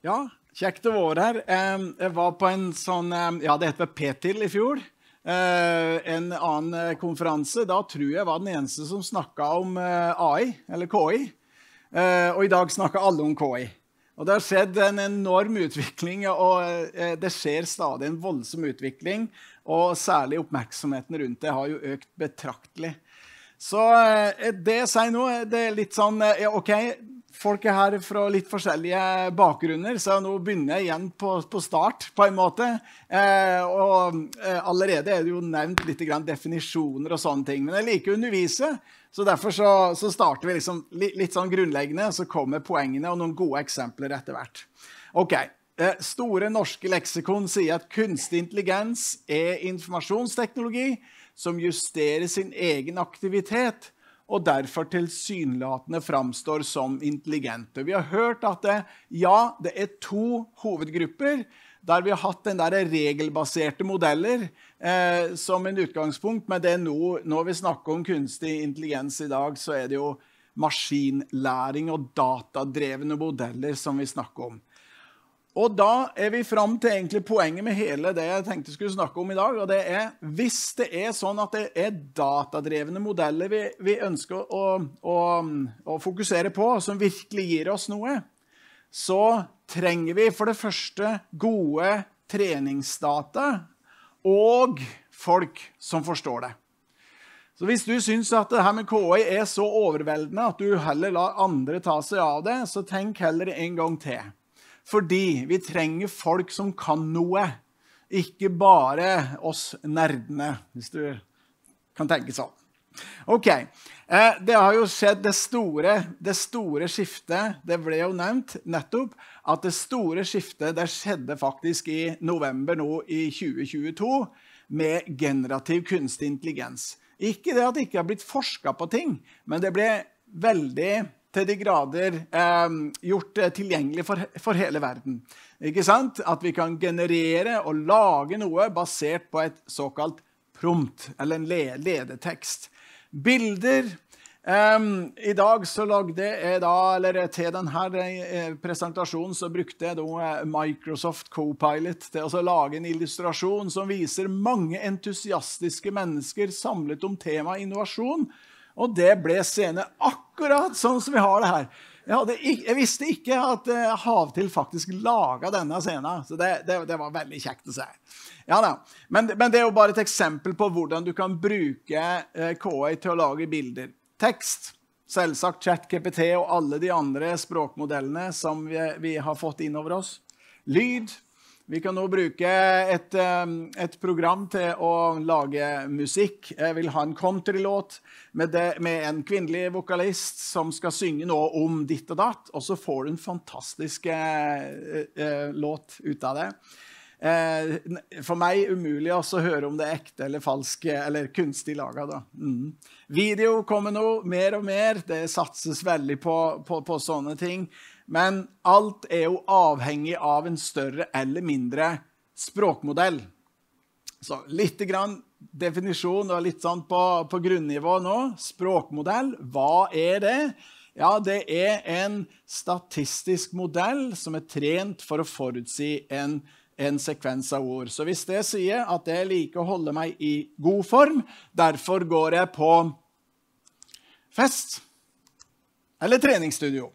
Ja, kjekt å være her. Jeg var på en sånn Ja, det heter PETIL i fjor. Eh, En annen eh, konferanse. Da tror jeg var den eneste som snakka om eh, AI, eller KI. Og i dag snakker alle om KI. Og det har skjedd en enorm utvikling, og det skjer stadig en voldsom utvikling. Og særlig oppmerksomheten rundt det har jo økt betraktelig. Så det jeg sier nå, det er litt sånn ja, OK, folk er her fra litt forskjellige bakgrunner, så nå begynner jeg igjen på, på start, på en måte. Eh, og eh, allerede er det jo nevnt litt definisjoner og sånne ting. Men jeg liker å undervise, så derfor så, så starter vi liksom litt, litt sånn grunnleggende, så kommer poengene og noen gode eksempler etter hvert. Ok, eh, Store norske leksikon sier at kunstig intelligens er informasjonsteknologi som justerer sin egen aktivitet, og derfor tilsynelatende framstår som intelligente. Vi har hørt at det, ja, det er to hovedgrupper der vi har hatt den der regelbaserte modeller eh, som en utgangspunkt. Men det er nå, når vi snakker om kunstig intelligens i dag, så er det jo maskinlæring og datadrevne modeller som vi snakker om. Og da er vi fram til egentlig poenget med hele det jeg tenkte skulle snakke om i dag. og det er Hvis det er sånn at det er datadrevne modeller vi, vi ønsker å, å, å, fokusere på, som virkelig gir oss noe, så trenger vi for det første gode treningsdata og folk som forstår det. Så Hvis du syns at det her med KI er så overveldende at du heller lar andre ta seg av det, så tenk heller en gang til. Fordi vi trenger folk som kan noe, ikke bare oss nerdene, hvis du kan tenke sånn. Ok, eh, Det har jo skjedd det store, det store skiftet. Det ble jo nevnt nettopp at det store skiftet det skjedde faktisk i november nå i 2022 med generativ kunstig intelligens. Ikke det at det ikke har blitt forska på ting, men det ble veldig til de grader eh, gjort tilgjengelig for, for, hele verden. Ikke sant? At vi kan generere og lage noe basert på et såkalt prompt, eller en ledetekst. Bilder um, I dag så lagde jeg da, eller til denne presentasjonen så brukte jeg da Microsoft Copilot til å lage en illustrasjon som viser mange entusiastiske mennesker samlet om temaet innovasjon. Og det ble scene akkurat sånn som vi har det her. Jeg, hadde, jeg visste ikke at uh, Havtil faktisk laga denne scenen. Så det, det, det, var veldig kjekt å se. Ja, men, men, det er jo bare et eksempel på hvordan du kan bruke uh, KI til å lage bilder. Tekst. Selvsagt ChatKPT og alle de andre språkmodellene som vi, vi har fått inn over oss. Lyd. Vi kan nå bruke et, et, program til å lage musikk. Jeg vil ha en countrylåt med, med en kvinnelig vokalist som skal synge noe om ditt og datt, og så får du en fantastisk eh, eh, låt ut av det. Eh, for meg umulig å høre om det er ekte eller falsk eller kunstig laga. Mm. Video kommer nå mer og mer. Det satses veldig på, på, på sånne ting. Men alt er jo avhengig av en større eller mindre språkmodell. Så litt grann definisjon og litt sånn på, på grunnivå nå. Språkmodell, hva er det? Ja, det er en statistisk modell som er trent for å forutsi en, en sekvens av ord. Så hvis det sier at jeg liker å holde meg i god form, derfor går jeg på fest eller treningsstudio.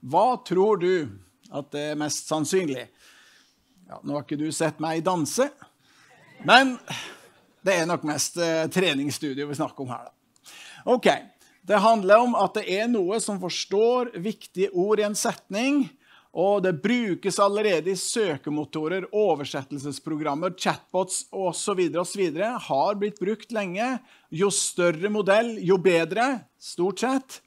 Hva tror du at det er mest sannsynlig? Ja, nå har ikke du sett meg danse, men det er nok mest eh, treningsstudio vi snakker om her. Da. Ok, Det handler om at det er noe som forstår viktige ord i en setning, og det brukes allerede i søkemotorer, oversettelsesprogrammer, chatbots osv. osv. Har blitt brukt lenge. Jo større modell, jo bedre, stort sett.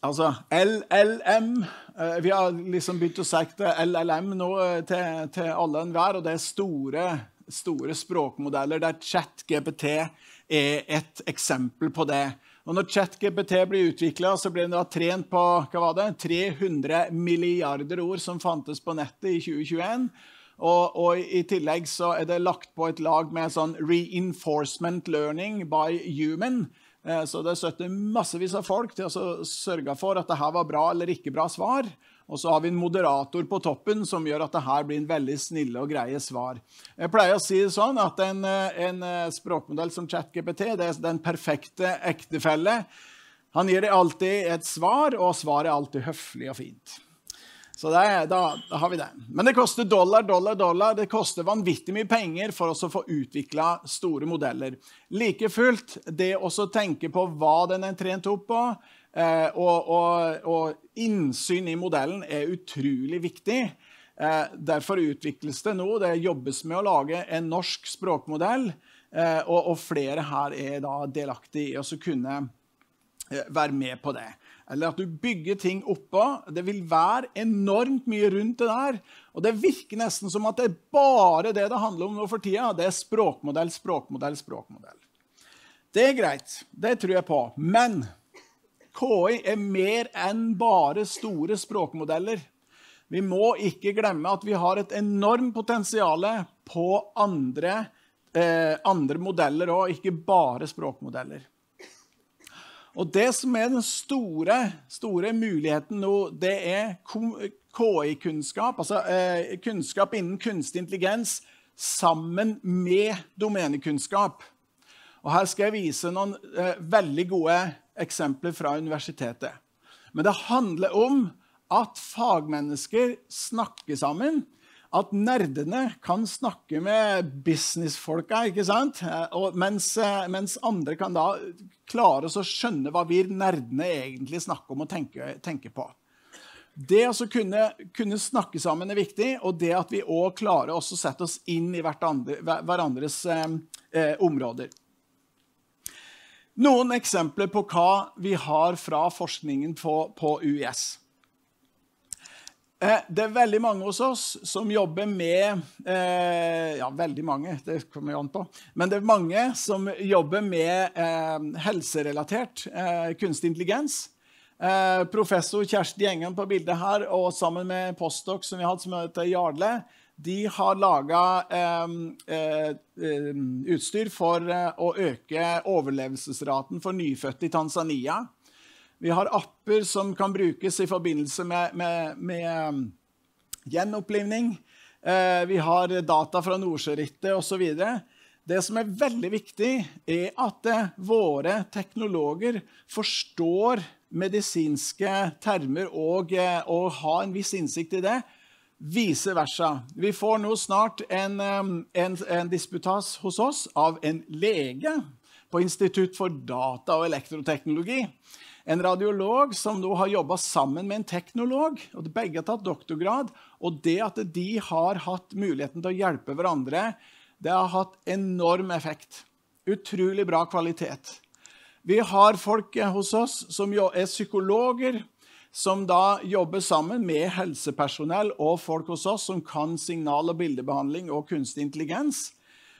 Altså LLM eh, Vi har liksom begynt å si LLM nå eh, til, til alle enhver, og det er store, store språkmodeller der ChatGPT er et eksempel på det. Og når ChatGPT blir utvikla, blir den da trent på hva var det, 300 milliarder ord som fantes på nettet i 2021. Og, og, i tillegg så er det lagt på et lag med sånn reinforcement learning by human så det støtter massevis av folk til å sørge for at dette var bra eller ikke bra svar. Og så har vi en moderator på toppen som gjør at det her blir en veldig snille og greie svar. Jeg pleier å si det sånn at en, en språkmodell som ChatGPT det er den perfekte ektefelle. Han gir deg alltid et svar, og svaret er alltid høflig og fint. Så det, da, da, har vi det. Men det koster dollar, dollar, dollar. Det koster vanvittig mye penger for oss å få utvikla store modeller. Like fullt, det å tenke på hva den er trent opp på, Eh, og, og, og, innsyn i modellen er utrolig viktig. Eh, derfor utvikles det nå. Det jobbes med å lage en norsk språkmodell. Eh, og, og, flere her er da delaktige i å kunne være med på det. Eller at du bygger ting oppå. Det vil være enormt mye rundt det der. Og det virker nesten som at det er bare det det handler om nå for tida. Det er språkmodell, språkmodell, språkmodell. Det er greit. Det tror jeg på. Men KI er mer enn bare store språkmodeller. Vi må ikke glemme at vi har et enormt potensial på andre, eh, andre modeller òg, ikke bare språkmodeller. Og Det som er den store, store muligheten nå, det er KI-kunnskap, altså eh, kunnskap innen kunstig intelligens sammen med domenekunnskap. Og Her skal jeg vise noen eh, veldig gode eksempler fra universitetet. Men det handler om at fagmennesker snakker sammen. At nerdene kan snakke med businessfolka, ikke sant? Og mens, mens, andre kan da klare å skjønne hva vi nerdene egentlig snakker om og tenker, tenker på. Det å kunne, kunne, snakke sammen er viktig, og det at vi òg klarer å sette oss inn i hverandres eh, eh, områder. Noen eksempler på hva vi har fra forskningen på, på UiS. Eh, det er veldig mange hos oss som jobber med eh, Ja, veldig mange, det kommer jo an på. Men det er mange som jobber med eh, helserelatert kunstig intelligens. Professor Kjersti Engen på bildet her, og sammen med postdoc som vi har hatt, som heter Jarle, de har laga utstyr for å øke overlevelsesraten for nyfødte i Tanzania. Vi har apper som kan brukes i forbindelse med, med, med ehm, gjenopplivning. Eh, vi har data fra Nordsjørittet osv. Det som er veldig viktig, er at eh, våre teknologer forstår medisinske termer og, eh, og har en viss innsikt i det Vice versa. Vi får nå snart en, en, en, disputas hos oss av en lege på Institutt for data og elektroteknologi. En radiolog som nå har jobba sammen med en teknolog. og Begge har tatt doktorgrad. Og det at de har hatt muligheten til å hjelpe hverandre, det har hatt enorm effekt. Utrolig bra kvalitet. Vi har folk hos oss som er psykologer, som da jobber sammen med helsepersonell og folk hos oss som kan signal- og bildebehandling og kunstig intelligens.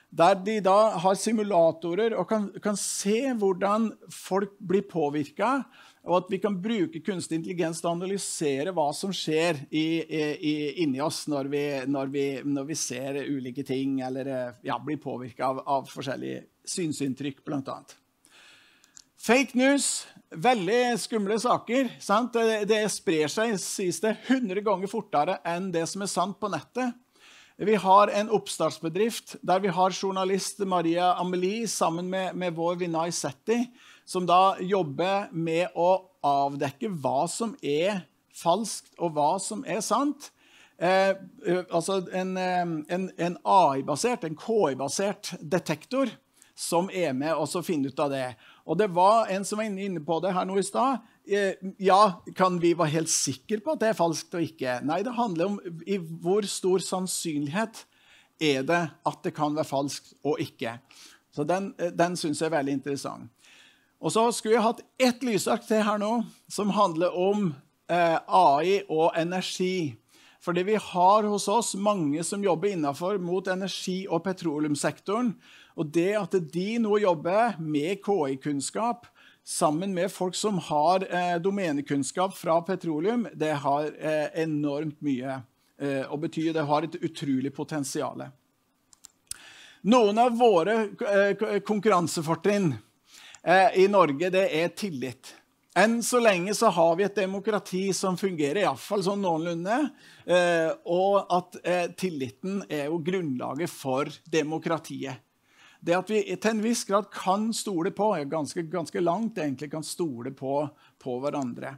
Der de da har simulatorer og kan, kan se hvordan folk blir påvirka. Og at vi kan bruke kunstig intelligens til å analysere hva som skjer i, i, inni oss når vi, når, vi, når vi, ser ulike ting eller ja, blir påvirka av, av forskjellige synsinntrykk, bl.a. Fake news Veldig skumle saker. sant? Det, det sprer seg sies det, 100 ganger fortere enn det som er sant på nettet. Vi har en oppstartsbedrift der vi har journalist Maria Amelie sammen med, med vår Vinay Setti, som da jobber med å avdekke hva som er falskt, og hva som er sant. Eh, eh altså en, eh, en, en AI-basert, en KI-basert detektor som er med og finner ut av det. Og det var en som var inne på det her nå i stad. Eh, ja, kan vi være helt sikre på at det er falskt og ikke? Nei, det handler om i hvor stor sannsynlighet er det at det kan være falskt og ikke. Så den, eh, den syns jeg er veldig interessant. Og så skulle jeg hatt ett lysark til her nå, som handler om eh, AI og energi. Fordi vi har hos oss mange som jobber innenfor mot energi- og petroleumssektoren. Og det at de nå jobber med KI-kunnskap sammen med folk som har eh, domenekunnskap fra petroleum, det har eh, enormt mye eh, å bety. Det har et utrolig potensial. Noen av våre eh, konkurransefortrinn eh, i Norge, det er tillit. Enn så lenge så har vi et demokrati som fungerer iallfall sånn noenlunde. Eh, og at tilliten er jo grunnlaget for demokratiet. Det at vi til en viss grad kan stole på, ganske, ganske langt egentlig kan stole på, på hverandre.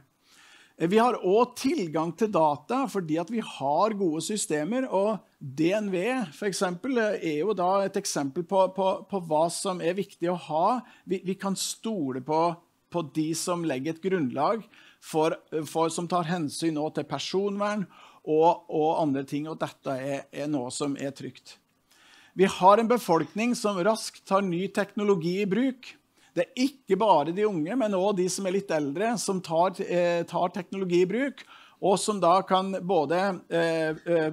Eh, vi har òg tilgang til data fordi vi har gode systemer. og DNV for eksempel, er jo da et eksempel på, på, på hva som er viktig å ha. Vi, vi kan stole på på de som legger et grunnlag for, for, som tar hensyn til personvern og, og, andre ting. Og dette er, er, noe som er trygt. Vi har en befolkning som raskt tar ny teknologi i bruk. Det er ikke bare de unge, men òg de som er litt eldre, som tar, eh, tar, teknologi i bruk, og som da kan både eh, eh,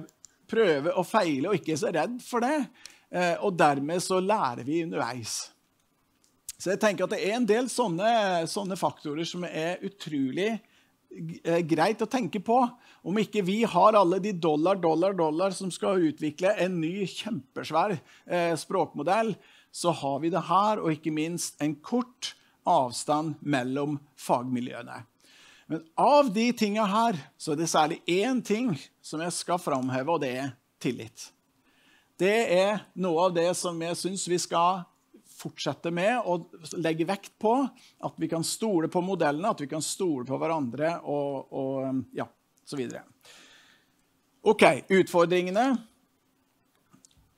prøve og feile og ikke er så redd for det. Eh, og dermed så lærer vi underveis. Så jeg tenker at det er en del sånne, sånne faktorer som er utrolig greit å tenke på. Om ikke vi har alle de dollar, dollar, dollar som skal utvikle en ny, kjempesvær eh, språkmodell, så har vi det her, og ikke minst en kort avstand mellom fagmiljøene. Men av de tinga her så er det særlig én ting som jeg skal framheve, og det er tillit. Det er noe av det som jeg syns vi skal fortsette med å legge vekt på at vi kan stole på modellene, at vi kan stole på hverandre og, og ja, så videre. OK, utfordringene.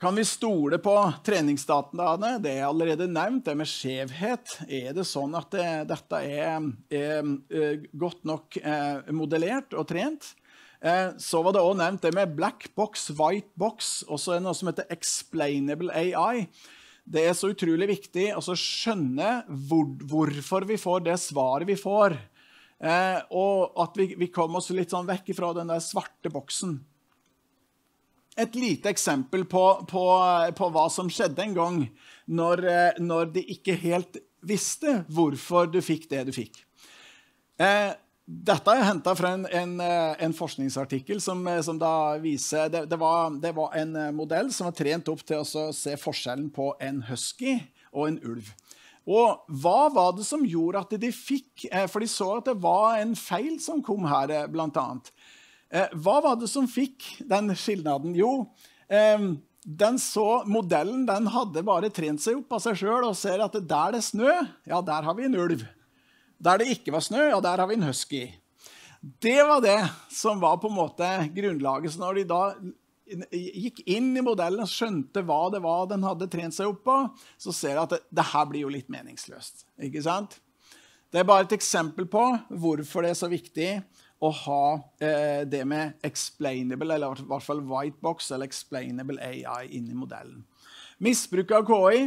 Kan vi stole på treningsdataene? Det er allerede nevnt, det med skjevhet. Er det sånn at det, dette er, er, er, godt nok eh, modellert og trent? Eh, så var det òg nevnt det med black box, white box, og så er det noe som heter explainable AI. Det er så utrolig viktig å skjønne hvor, hvorfor vi får det svaret vi får. Eh, og at vi, vi kommer oss litt sånn vekk fra den der svarte boksen. Et lite eksempel på, på, på hva som skjedde en gang når, eh, når, de ikke helt visste hvorfor du fikk det du fikk. Eh, dette er henta fra en, en, eh, en, forskningsartikkel som, eh, som da viser det, det, var, det, var, en eh, modell som var trent opp til å se forskjellen på en husky og en ulv. Og hva var det som gjorde at de fikk For de så at det var en feil som kom her, blant annet. Hva var det som fikk den skilnaden? Jo, den så, modellen den hadde bare trent seg opp av seg sjøl og ser at der det er snø, ja, der har vi en ulv. Der det ikke var snø, ja, der har vi en husky. Det var det som var på en måte grunnlaget. Så når de da gikk inn i modellen og skjønte hva det var den hadde trent seg opp på, så ser de at det, det her blir jo litt meningsløst. Ikke sant? Det er bare et eksempel på hvorfor det er så viktig å ha eh, det med explainable, eller i hvert fall white box eller explainable AI inn i modellen. Misbruk av KI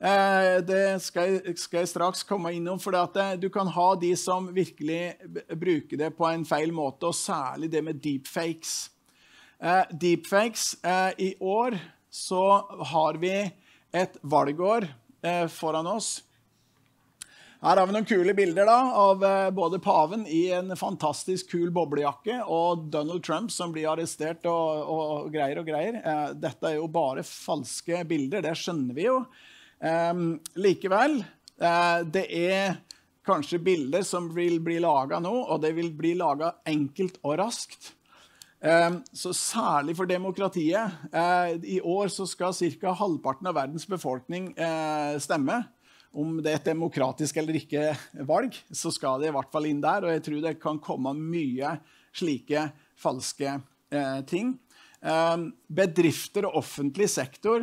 det skal jeg, skal jeg, straks komme innom. For eh, du kan ha de som virkelig bruker det på en feil måte, og særlig det med deepfakes. Eh, deepfakes I år så har vi et valgår foran oss. Her har vi noen kule bilder da, av både paven i en fantastisk kul boblejakke og Donald Trump som blir arrestert og, og greier og greier. Dette er jo bare falske bilder, det skjønner vi jo. Um, likevel, uh, det er kanskje bilder som vil bli laga nå, og det vil bli laga enkelt og raskt. Um, så særlig for demokratiet. Uh, I år skal ca. halvparten av verdens befolkning uh, stemme. Om det er et demokratisk eller ikke valg, så skal det i hvert fall inn der. Og jeg tror det kan komme mye slike falske ting. Um, bedrifter og offentlig sektor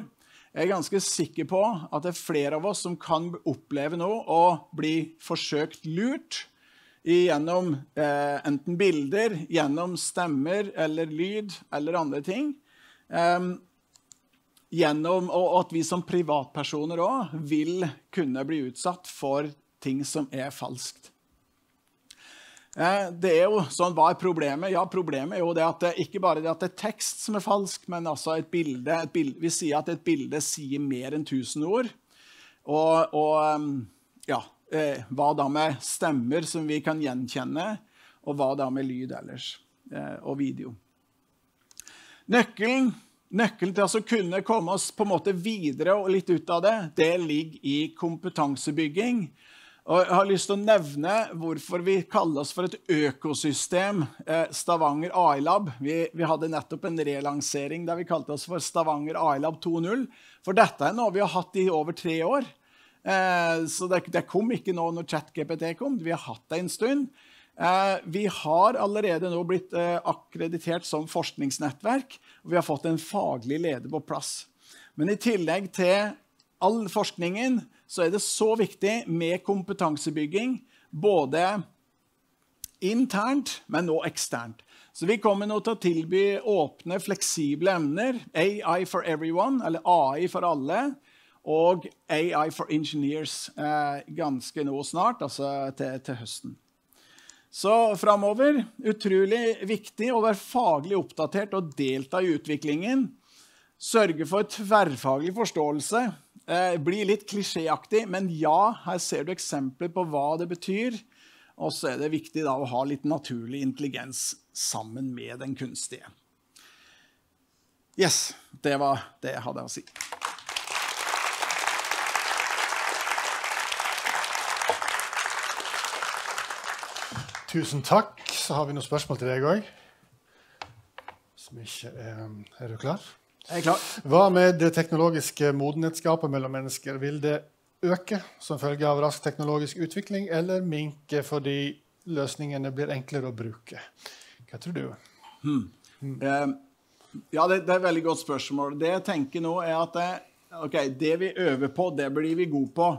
jeg er ganske sikker på at det er flere av oss som kan oppleve nå å bli forsøkt lurt gjennom eh, enten bilder, gjennom stemmer eller lyd eller andre ting. Eh, gjennom, og at vi som privatpersoner òg vil kunne bli utsatt for ting som er falskt. Eh, det er jo sånn, Hva er problemet? Ja, Problemet er jo det at det ikke bare det at det er tekst som er falsk, men altså et bilde, et bilde Vi sier at et bilde sier mer enn 1000 ord. Og, og ja, eh, hva da med stemmer som vi kan gjenkjenne, og hva da med lyd ellers, eh, og video. Nøkkelen, nøkkelen til å kunne komme oss på en måte videre og litt ut av det, det ligger i kompetansebygging Og jeg har lyst til å nevne hvorfor vi kaller oss for et økosystem, eh, Stavanger AI-lab. Vi, vi, hadde nettopp en relansering der vi kalte oss for Stavanger AI-lab 2.0. For dette er noe vi har hatt i over tre år. Eh, så det, det, kom ikke nå når ChatGPT kom. Vi har hatt det en stund. Eh, vi har allerede nå blitt akkreditert som forskningsnettverk, og vi har fått en faglig leder på plass. Men i tillegg til all forskningen så er det så viktig med kompetansebygging, både internt, men også eksternt. Så vi kommer nå til å tilby åpne, fleksible emner. AI for everyone, eller AI for alle. Og AI for engineers eh, ganske nå snart, altså til, til høsten. Så framover utrolig viktig å være faglig oppdatert og delta i utviklingen. Sørge for tverrfaglig forståelse. Eh, blir litt klisjéaktig, men ja, her ser du eksempler på hva det betyr. Og så er det viktig da, å ha litt naturlig intelligens sammen med den kunstige. Yes, det var det jeg hadde å si. Tusen takk. Så har vi noen spørsmål til deg òg. Er, er du klar? Jeg er klar. Hva med det teknologiske modenhetsgapet mellom mennesker? Vil det øke som følge av rask teknologisk utvikling, eller minke fordi løsningene blir enklere å bruke? Hva tror du? Hmm. Hmm. Eh, ja, det, det, er et veldig godt spørsmål. Det jeg tenker nå, er at det, okay, det vi øver på, det blir vi gode på.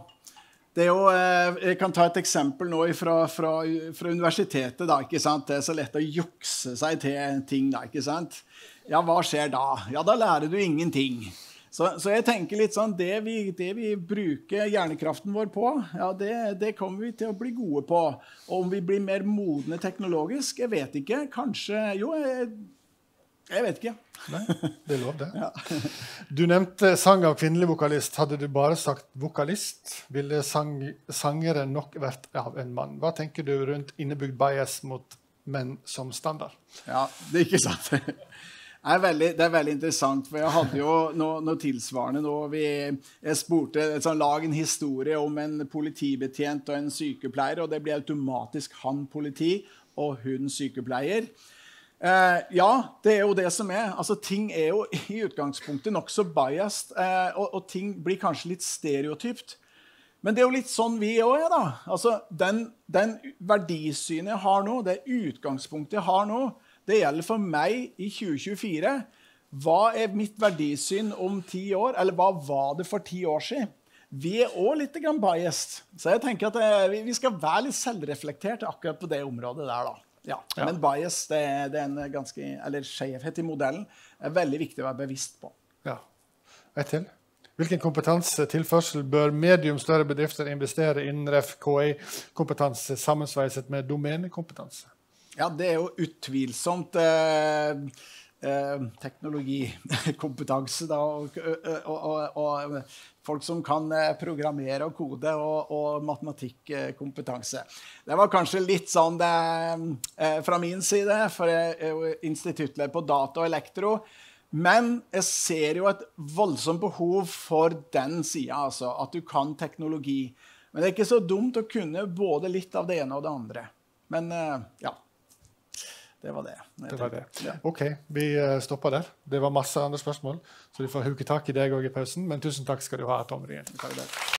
Jo, uh, jeg kan ta et eksempel nå fra, fra, fra universitetet. Da, det er så lett å jukse seg til ting. Da? Ja, hva skjer da? Ja, da lærer du ingenting. Så, så jeg tenker litt sånn, det vi, det vi, bruker hjernekraften vår på, ja, det, det, kommer vi til å bli gode på. Og om vi blir mer modne teknologisk, jeg vet ikke. Kanskje Jo, jeg, jeg vet ikke. Nei, det er lov, det. Ja. Du nevnte sang av kvinnelig vokalist. Hadde du bare sagt vokalist, ville sang, sangere nok vært av en mann. Hva tenker du rundt innebygd bias mot menn som standard? Ja, det er ikke sant er veldig, det er veldig interessant, for jeg hadde jo noe, noe tilsvarende nå. Vi, jeg spurte sånn, Lag en historie om en politibetjent og en sykepleier, og det blir automatisk han politi og hun sykepleier. Eh, ja, det er jo det som er. Altså, ting er jo i utgangspunktet nokså biased, eh, og, og, ting blir kanskje litt stereotypt. Men det er jo litt sånn vi òg er, da. Altså, den, den verdisynet jeg har nå, det utgangspunktet jeg har nå, det gjelder for meg i 2024. Hva er mitt verdisyn om ti år? Eller hva var det for ti år siden? Vi er òg litt biased. Så jeg tenker at eh, vi skal være litt selvreflektert akkurat på det området der. da. Ja. Ja. Men bias, det, det er en ganske, eller skjevhet i modellen, er veldig viktig å være bevisst på. Ja. Et til. Hvilken kompetansetilførsel bør medium større bedrifter investere innen RFKI-kompetanse sammensveiset med domenekompetanse? Ja, det er jo utvilsomt eh, eh, teknologikompetanse, da. Og, og, og, og, folk som kan eh, programmere og kode, og, matematikkompetanse. Det var kanskje litt sånn det, eh, fra min side, for jeg er jo instituttleder på data og elektro. Men jeg ser jo et voldsomt behov for den sida, altså. At du kan teknologi. Men det er ikke så dumt å kunne både litt av det ene og det andre. Men ja. Det var det. det, var det. Ja. OK, vi eh, stopper der. Det var masse andre spørsmål, så vi får huke tak i deg òg i pausen. Men tusen takk skal du ha, Tom Rien.